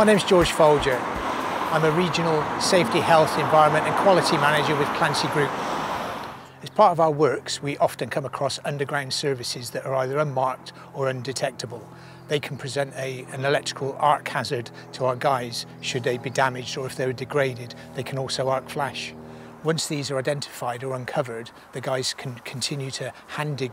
My name is George Folger. I'm a Regional Safety, Health, Environment and Quality Manager with Clancy Group. As part of our works, we often come across underground services that are either unmarked or undetectable. They can present a, an electrical arc hazard to our guys should they be damaged or if they are degraded, they can also arc flash. Once these are identified or uncovered, the guys can continue to hand dig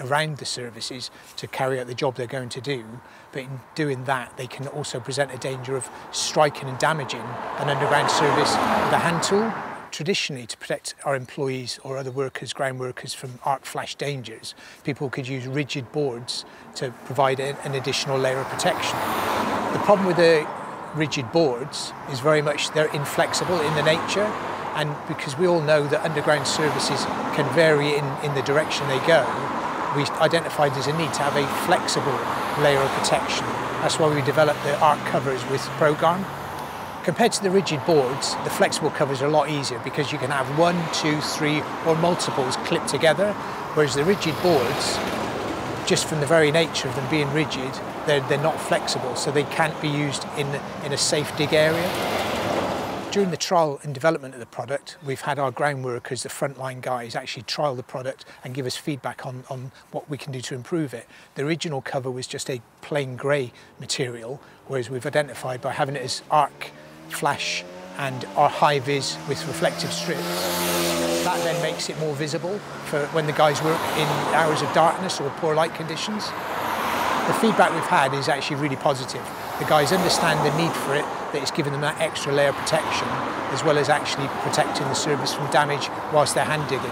around the services to carry out the job they're going to do. But in doing that, they can also present a danger of striking and damaging an underground service with a hand tool. Traditionally, to protect our employees or other workers, ground workers from arc flash dangers, people could use rigid boards to provide an additional layer of protection. The problem with the rigid boards is very much they're inflexible in the nature and because we all know that underground services can vary in, in the direction they go, we identified there's a need to have a flexible layer of protection. That's why we developed the arc covers with ProGarm. Compared to the rigid boards, the flexible covers are a lot easier because you can have one, two, three or multiples clipped together, whereas the rigid boards, just from the very nature of them being rigid, they're, they're not flexible, so they can't be used in, in a safe dig area. During the trial and development of the product, we've had our ground workers, the frontline guys, actually trial the product and give us feedback on, on what we can do to improve it. The original cover was just a plain grey material, whereas we've identified by having it as arc, flash and our high vis with reflective strips. That then makes it more visible for when the guys work in hours of darkness or poor light conditions. The feedback we've had is actually really positive. The guys understand the need for it, that it's given them that extra layer of protection, as well as actually protecting the service from damage whilst they're hand digging.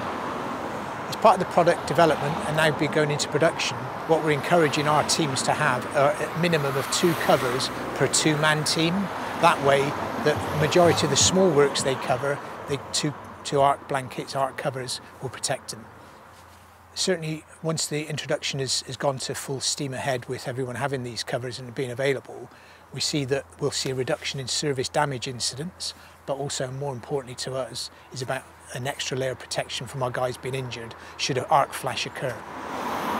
As part of the product development and now be going into production, what we're encouraging our teams to have are a minimum of two covers per two-man team. That way, the majority of the small works they cover, the two, two arc blankets, arc covers, will protect them certainly once the introduction has gone to full steam ahead with everyone having these covers and being available, we see that we'll see a reduction in service damage incidents, but also more importantly to us is about an extra layer of protection from our guys being injured should an arc flash occur.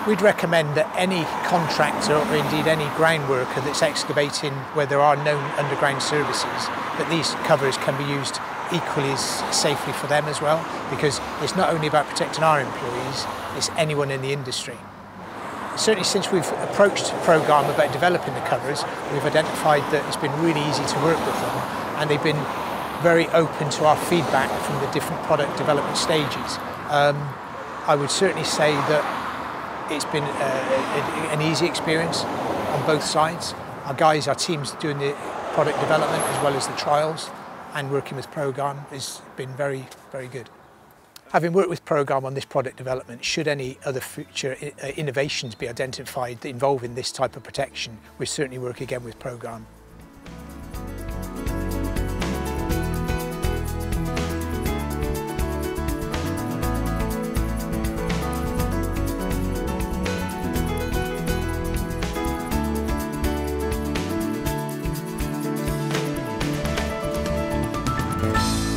We'd recommend that any contractor or indeed any ground worker that's excavating where there are known underground services, that these covers can be used equally as safely for them as well, because it's not only about protecting our employees, it's anyone in the industry. Certainly since we've approached ProGarm about developing the covers, we've identified that it's been really easy to work with them and they've been very open to our feedback from the different product development stages. Um, I would certainly say that it's been uh, an easy experience on both sides. Our guys, our teams doing the product development as well as the trials and working with ProGarm has been very, very good. Having worked with ProGarm on this product development, should any other future uh, innovations be identified involving this type of protection, we certainly work again with ProGarm. Bye.